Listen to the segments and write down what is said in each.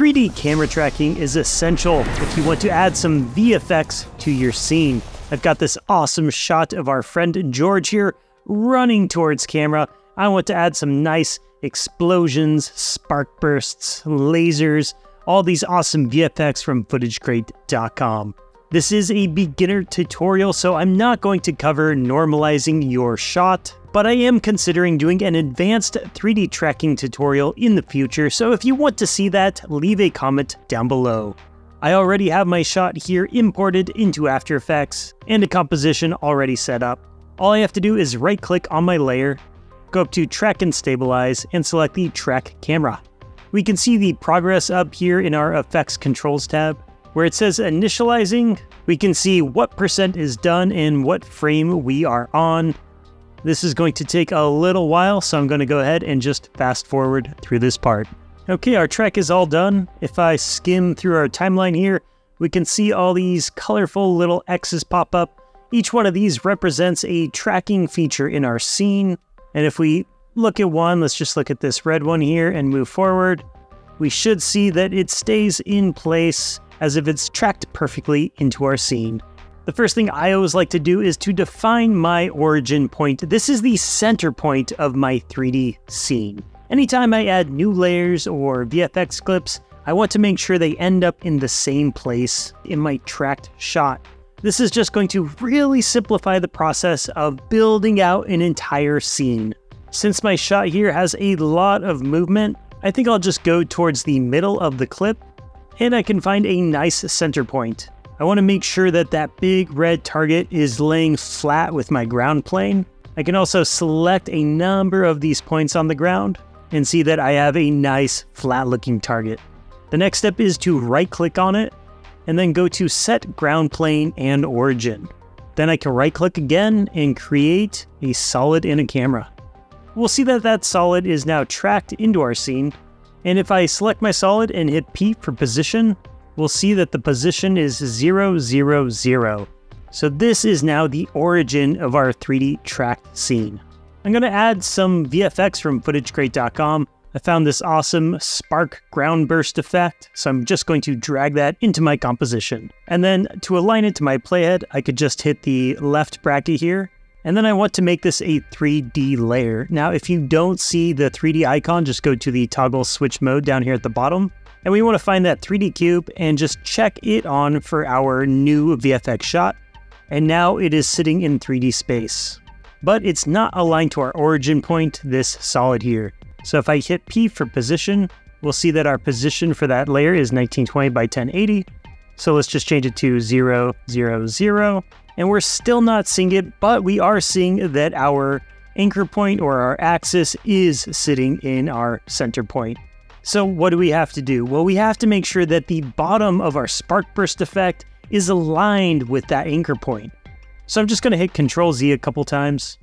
3D camera tracking is essential if you want to add some VFX to your scene. I've got this awesome shot of our friend George here running towards camera. I want to add some nice explosions, spark bursts, lasers, all these awesome VFX from FootageCrate.com. This is a beginner tutorial, so I'm not going to cover normalizing your shot, but I am considering doing an advanced 3D tracking tutorial in the future, so if you want to see that, leave a comment down below. I already have my shot here imported into After Effects, and a composition already set up. All I have to do is right click on my layer, go up to Track and Stabilize, and select the Track Camera. We can see the progress up here in our Effects Controls tab. Where it says initializing, we can see what percent is done and what frame we are on. This is going to take a little while, so I'm going to go ahead and just fast forward through this part. Okay, our track is all done. If I skim through our timeline here, we can see all these colorful little X's pop up. Each one of these represents a tracking feature in our scene. And if we look at one, let's just look at this red one here and move forward. We should see that it stays in place as if it's tracked perfectly into our scene. The first thing I always like to do is to define my origin point. This is the center point of my 3D scene. Anytime I add new layers or VFX clips, I want to make sure they end up in the same place in my tracked shot. This is just going to really simplify the process of building out an entire scene. Since my shot here has a lot of movement, I think I'll just go towards the middle of the clip and I can find a nice center point. I want to make sure that that big red target is laying flat with my ground plane. I can also select a number of these points on the ground and see that I have a nice flat looking target. The next step is to right click on it and then go to set ground plane and origin. Then I can right click again and create a solid in a camera. We'll see that that solid is now tracked into our scene. And if I select my solid and hit P for position, we'll see that the position is 0, 0, 0. So this is now the origin of our 3D tracked scene. I'm going to add some VFX from FootageCrate.com. I found this awesome spark ground burst effect, so I'm just going to drag that into my composition. And then to align it to my playhead, I could just hit the left bracket here. And then I want to make this a 3D layer. Now, if you don't see the 3D icon, just go to the toggle switch mode down here at the bottom. And we want to find that 3D cube and just check it on for our new VFX shot. And now it is sitting in 3D space. But it's not aligned to our origin point, this solid here. So if I hit P for position, we'll see that our position for that layer is 1920 by 1080. So let's just change it to 0, 0, 0. And we're still not seeing it, but we are seeing that our anchor point or our axis is sitting in our center point. So what do we have to do? Well, we have to make sure that the bottom of our spark burst effect is aligned with that anchor point. So I'm just going to hit Control Z a couple times.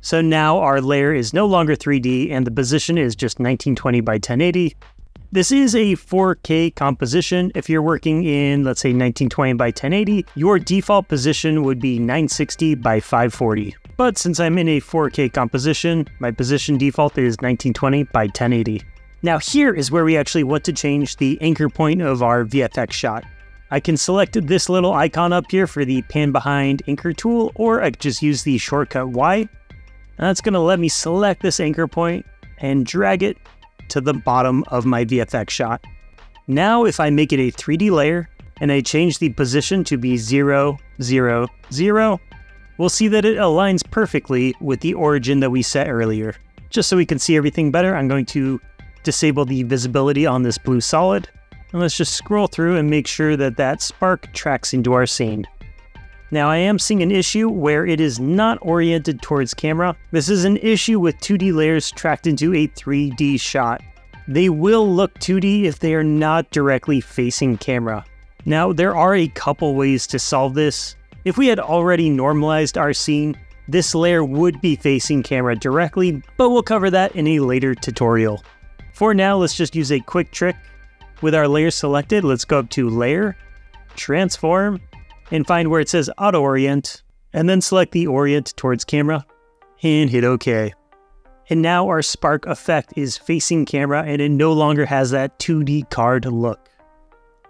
So now our layer is no longer 3D and the position is just 1920 by 1080. This is a 4K composition. If you're working in, let's say 1920 by 1080, your default position would be 960 by 540. But since I'm in a 4K composition, my position default is 1920 by 1080. Now here is where we actually want to change the anchor point of our VFX shot. I can select this little icon up here for the pan behind anchor tool, or I could just use the shortcut Y. That's going to let me select this anchor point and drag it to the bottom of my VFX shot. Now if I make it a 3D layer and I change the position to be 0, 0, 0, we'll see that it aligns perfectly with the origin that we set earlier. Just so we can see everything better, I'm going to disable the visibility on this blue solid. And let's just scroll through and make sure that that spark tracks into our scene. Now I am seeing an issue where it is not oriented towards camera. This is an issue with 2D layers tracked into a 3D shot. They will look 2D if they are not directly facing camera. Now there are a couple ways to solve this. If we had already normalized our scene, this layer would be facing camera directly, but we'll cover that in a later tutorial. For now, let's just use a quick trick. With our layer selected, let's go up to Layer, Transform, and find where it says Auto Orient, and then select the Orient towards camera, and hit OK. And now our spark effect is facing camera and it no longer has that 2D card look.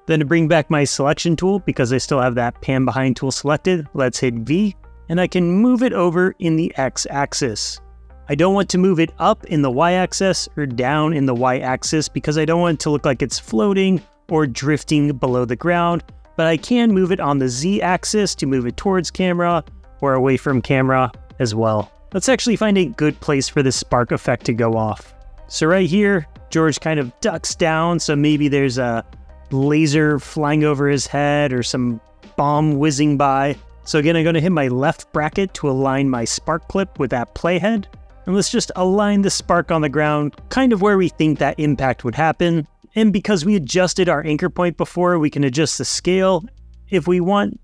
Then to bring back my selection tool, because I still have that pan behind tool selected, let's hit V, and I can move it over in the X axis. I don't want to move it up in the Y axis or down in the Y axis because I don't want it to look like it's floating or drifting below the ground, but I can move it on the Z axis to move it towards camera or away from camera as well. Let's actually find a good place for this spark effect to go off. So right here, George kind of ducks down, so maybe there's a laser flying over his head or some bomb whizzing by. So again, I'm going to hit my left bracket to align my spark clip with that playhead. And let's just align the spark on the ground, kind of where we think that impact would happen. And because we adjusted our anchor point before, we can adjust the scale if we want,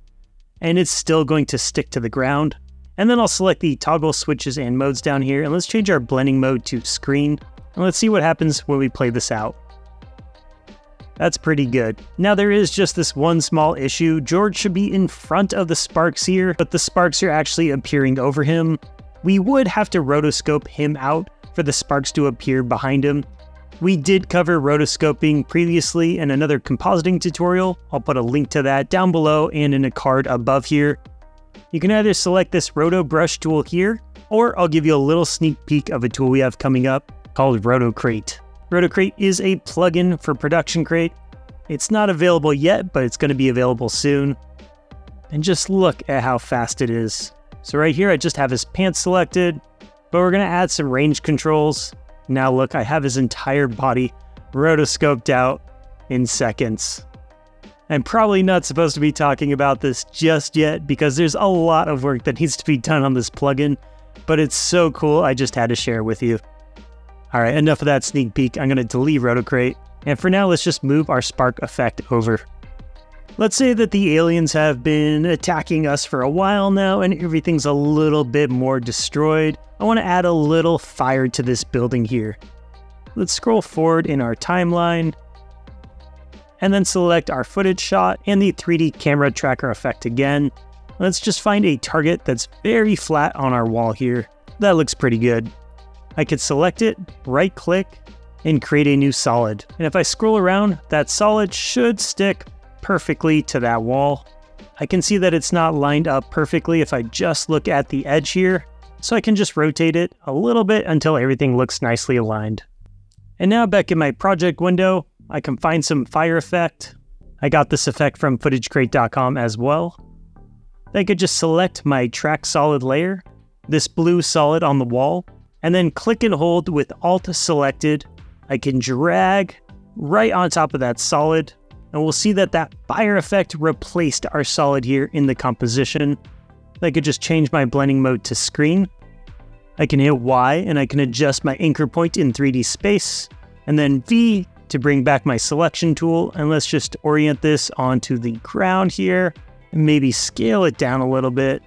and it's still going to stick to the ground. And then I'll select the toggle switches and modes down here, and let's change our blending mode to screen. And let's see what happens when we play this out. That's pretty good. Now there is just this one small issue. George should be in front of the sparks here, but the sparks are actually appearing over him. We would have to rotoscope him out for the sparks to appear behind him. We did cover rotoscoping previously in another compositing tutorial. I'll put a link to that down below and in a card above here. You can either select this Roto Brush tool here, or I'll give you a little sneak peek of a tool we have coming up called Rotocrate. Rotocrate is a plugin for Production Crate. It's not available yet, but it's going to be available soon. And just look at how fast it is. So right here, I just have his pants selected, but we're to add some range controls. Now look, I have his entire body rotoscoped out in seconds. I'm probably not supposed to be talking about this just yet because there's a lot of work that needs to be done on this plugin, but it's so cool I just had to share it with you. All right, enough of that sneak peek. I'm to delete Rotocrate. And for now, let's just move our spark effect over. Let's say that the aliens have been attacking us for a while now and everything's a little bit more destroyed. I want to add a little fire to this building here. Let's scroll forward in our timeline and then select our footage shot and the 3D camera tracker effect again. Let's just find a target that's very flat on our wall here. That looks pretty good. I could select it, right click, and create a new solid. And if I scroll around, that solid should stick perfectly to that wall. I can see that it's not lined up perfectly if I just look at the edge here, so I can just rotate it a little bit until everything looks nicely aligned. And now back in my project window, I can find some fire effect. I got this effect from footagecrate.com as well. I could just select my track solid layer, this blue solid on the wall, and then click and hold with Alt selected. I can drag right on top of that solid, and we'll see that that fire effect replaced our solid here in the composition. I could just change my blending mode to screen. I can hit Y and I can adjust my anchor point in 3D space, and then V to bring back my selection tool. And let's just orient this onto the ground here and maybe scale it down a little bit.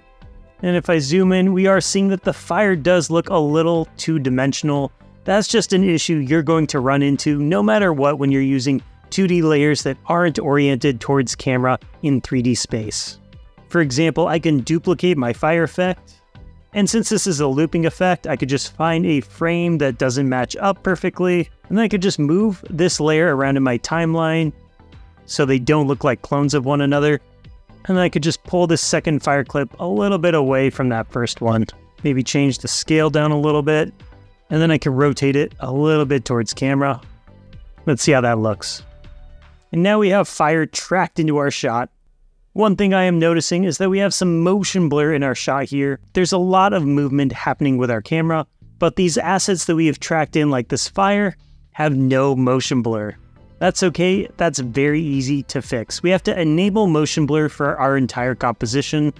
And if I zoom in, we are seeing that the fire does look a little two-dimensional. That's just an issue you're going to run into no matter what when you're using 2D layers that aren't oriented towards camera in 3D space. For example, I can duplicate my fire effect, and since this is a looping effect, I could just find a frame that doesn't match up perfectly, and then I could just move this layer around in my timeline so they don't look like clones of one another, and then I could just pull this second fire clip a little bit away from that first one. Maybe change the scale down a little bit, and then I can rotate it a little bit towards camera. Let's see how that looks. And now we have fire tracked into our shot. One thing I am noticing is that we have some motion blur in our shot here. There's a lot of movement happening with our camera, but these assets that we have tracked in like this fire have no motion blur. That's okay, that's very easy to fix. We have to enable motion blur for our entire composition.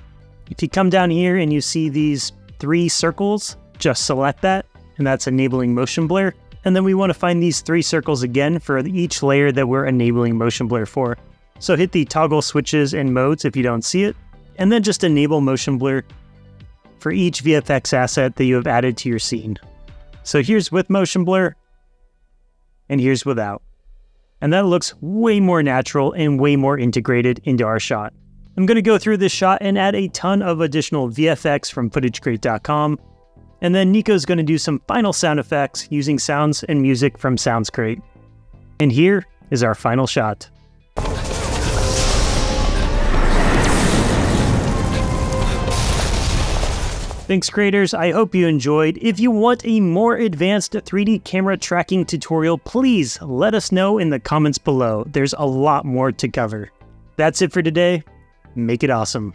If you come down here and you see these three circles, just select that, and that's enabling motion blur. And then we want to find these three circles again for each layer that we're enabling motion blur for. So hit the toggle switches and modes if you don't see it, and then just enable motion blur for each VFX asset that you have added to your scene. So here's with motion blur, and here's without and that looks way more natural and way more integrated into our shot. I'm going to go through this shot and add a ton of additional VFX from footagecrate.com. And then Nico's going to do some final sound effects using sounds and music from SoundsCrate. And here is our final shot. Thanks, Craters. I hope you enjoyed. If you want a more advanced 3D camera tracking tutorial, please let us know in the comments below. There's a lot more to cover. That's it for today. Make it awesome.